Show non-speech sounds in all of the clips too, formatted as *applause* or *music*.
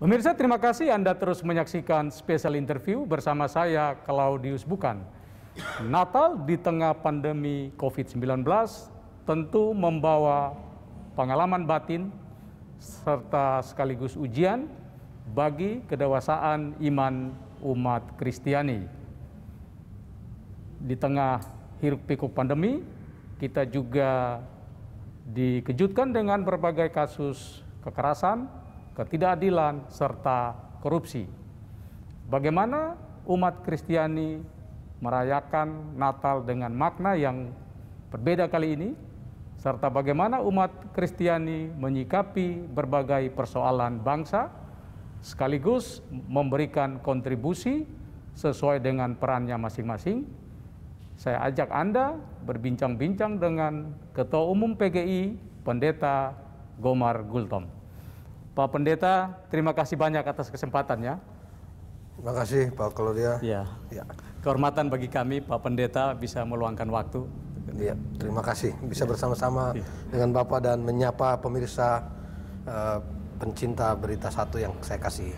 Pemirsa, terima kasih Anda terus menyaksikan spesial interview bersama saya, Claudius Bukan. Natal di tengah pandemi COVID-19 tentu membawa pengalaman batin serta sekaligus ujian bagi kedewasaan iman umat Kristiani. Di tengah hiruk pikuk pandemi, kita juga dikejutkan dengan berbagai kasus kekerasan, ketidakadilan, serta korupsi. Bagaimana umat Kristiani merayakan Natal dengan makna yang berbeda kali ini, serta bagaimana umat Kristiani menyikapi berbagai persoalan bangsa, sekaligus memberikan kontribusi sesuai dengan perannya masing-masing. Saya ajak Anda berbincang-bincang dengan Ketua Umum PGI, Pendeta Gomar Gultom. Pak Pendeta, terima kasih banyak atas kesempatannya. Terima kasih Pak Claudia. Ya. Ya. Kehormatan bagi kami Pak Pendeta bisa meluangkan waktu. Ya, terima kasih bisa bersama-sama dengan Bapak dan menyapa pemirsa eh, pencinta berita satu yang saya kasih.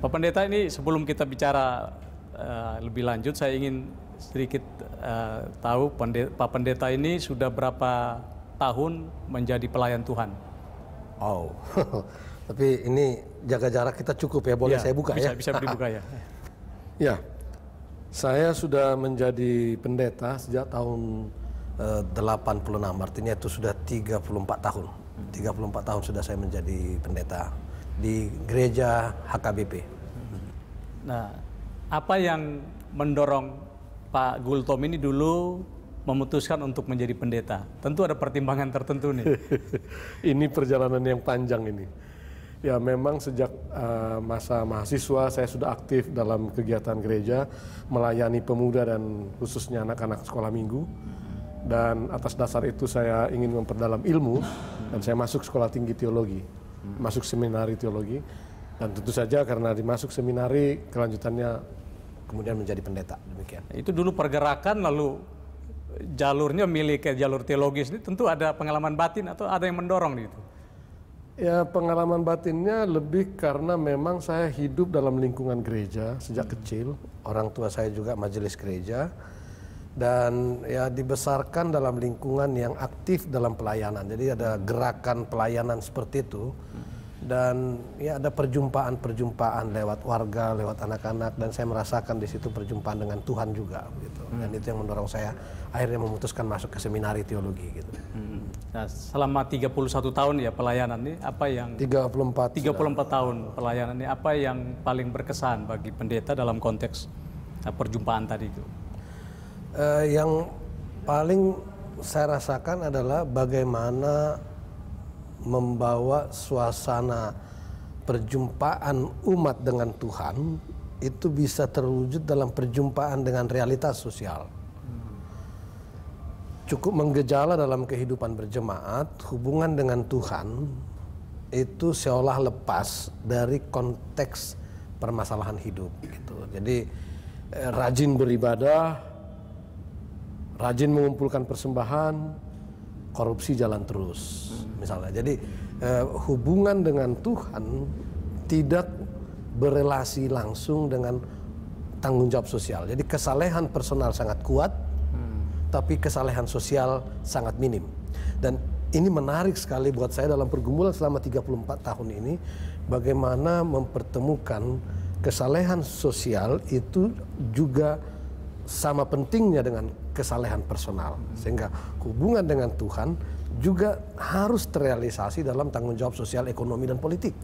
Pak Pendeta ini sebelum kita bicara eh, lebih lanjut, saya ingin sedikit eh, tahu Pende- Pak Pendeta ini sudah berapa tahun menjadi pelayan Tuhan? Oh, *laughs* tapi ini jaga jarak kita cukup ya, boleh Ya, saya buka bisa, ya? Bisa dibuka ya. *laughs* Ya, saya sudah menjadi pendeta sejak tahun eh, 86, artinya itu sudah 34 tahun. 34 tahun sudah saya menjadi pendeta di gereja HKBP. Nah, apa yang mendorong Pak Gultom ini dulu memutuskan untuk menjadi pendeta? Tentu ada pertimbangan tertentu nih. *laughs* ini perjalanan yang panjang ini. Ya memang sejak uh, masa mahasiswa saya sudah aktif dalam kegiatan gereja melayani pemuda dan khususnya anak-anak sekolah minggu. Dan atas dasar itu saya ingin memperdalam ilmu dan saya masuk sekolah tinggi teologi, masuk seminari teologi. Dan tentu saja karena dimasuk seminari kelanjutannya Kemudian menjadi pendeta, demikian. Itu dulu pergerakan lalu jalurnya milik jalur teologis ini tentu ada pengalaman batin atau ada yang mendorong gitu. Ya pengalaman batinnya lebih karena memang saya hidup dalam lingkungan gereja sejak kecil. Orang tua saya juga majelis gereja dan ya dibesarkan dalam lingkungan yang aktif dalam pelayanan. Jadi ada gerakan pelayanan seperti itu dan ya ada perjumpaan-perjumpaan lewat warga, lewat anak-anak dan saya merasakan di situ perjumpaan dengan Tuhan juga gitu. Dan itu yang mendorong saya akhirnya memutuskan masuk ke seminari teologi gitu. Nah, selama 31 tahun ya pelayanan ini apa yang 34 34 tahun pelayanan ini apa yang paling berkesan bagi pendeta dalam konteks nah, perjumpaan tadi itu? Eh, yang paling saya rasakan adalah bagaimana membawa suasana perjumpaan umat dengan Tuhan itu bisa terwujud dalam perjumpaan dengan realitas sosial. Cukup menggejala dalam kehidupan berjemaat, hubungan dengan Tuhan itu seolah lepas dari konteks permasalahan hidup gitu. Jadi eh, rajin beribadah, rajin mengumpulkan persembahan, korupsi jalan terus misalnya. Jadi eh, hubungan dengan Tuhan tidak berelasi langsung dengan tanggung jawab sosial. Jadi kesalehan personal sangat kuat, tapi kesalehan sosial sangat minim. Dan ini menarik sekali buat saya dalam pergumulan selama 34 tahun ini bagaimana mempertemukan kesalehan sosial itu juga sama pentingnya dengan kesalehan personal. Sehingga hubungan dengan Tuhan juga harus terrealisasi dalam tanggung jawab sosial ekonomi dan politik.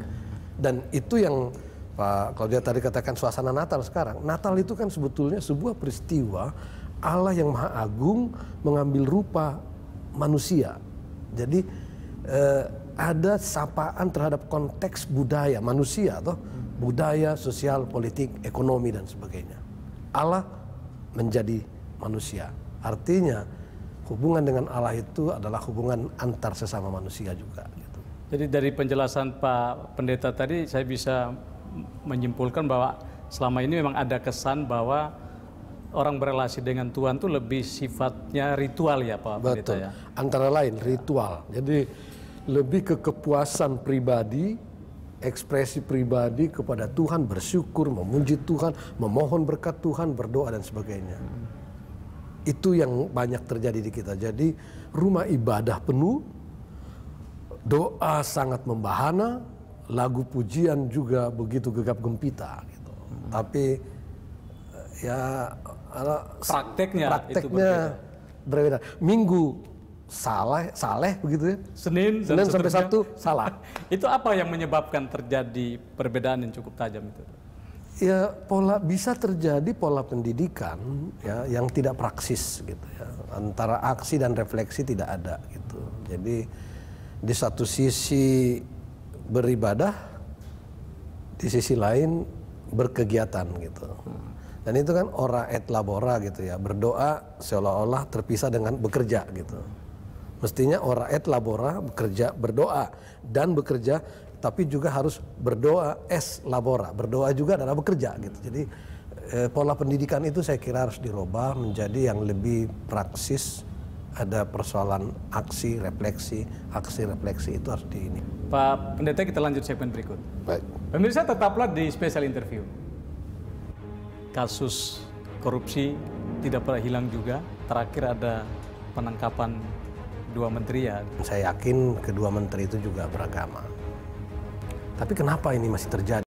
Dan itu yang Pak kalau dia tadi katakan suasana Natal sekarang. Natal itu kan sebetulnya sebuah peristiwa Allah yang Maha Agung mengambil rupa manusia. Jadi eh, ada sapaan terhadap konteks budaya manusia atau budaya sosial politik ekonomi dan sebagainya. Allah menjadi manusia. Artinya hubungan dengan Allah itu adalah hubungan antar sesama manusia juga. Gitu. Jadi dari penjelasan Pak Pendeta tadi saya bisa menyimpulkan bahwa selama ini memang ada kesan bahwa orang berelasi dengan Tuhan itu lebih sifatnya ritual ya Pak Pendeta Betul. ya. Antara lain ritual. Jadi lebih ke kepuasan pribadi ekspresi pribadi kepada Tuhan, bersyukur, memuji Tuhan, memohon berkat Tuhan, berdoa dan sebagainya. Itu yang banyak terjadi di kita. Jadi rumah ibadah penuh, doa sangat membahana, lagu pujian juga begitu gegap gempita gitu. Tapi eh, ya ala- Prakteknya itu prakteknya berbeda. Minggu salah saleh begitu ya. Senin Senin sampai. Sabtu salah. *laughs* Itu apa yang menyebabkan terjadi perbedaan yang cukup tajam itu? Ya pola bisa terjadi pola pendidikan ya yang tidak praksis gitu ya antara aksi dan refleksi tidak ada gitu. Jadi di satu sisi beribadah, di sisi lain berkegiatan gitu. Dan itu kan ora et labora gitu ya berdoa seolah-olah terpisah dengan bekerja gitu. Mestinya ora et labora bekerja berdoa dan bekerja tapi juga harus berdoa es labora berdoa juga adalah bekerja gitu. Jadi eh, pola pendidikan itu saya kira harus dirubah menjadi yang lebih praksis ada persoalan aksi refleksi aksi refleksi itu harus di ini. Pak Pendeta kita lanjut segmen berikut. Baik. Pemirsa tetaplah di special interview. Kasus korupsi tidak pernah hilang juga. Terakhir ada penangkapan dua menteri ya. Saya yakin kedua menteri itu juga beragama. Tapi kenapa ini masih terjadi?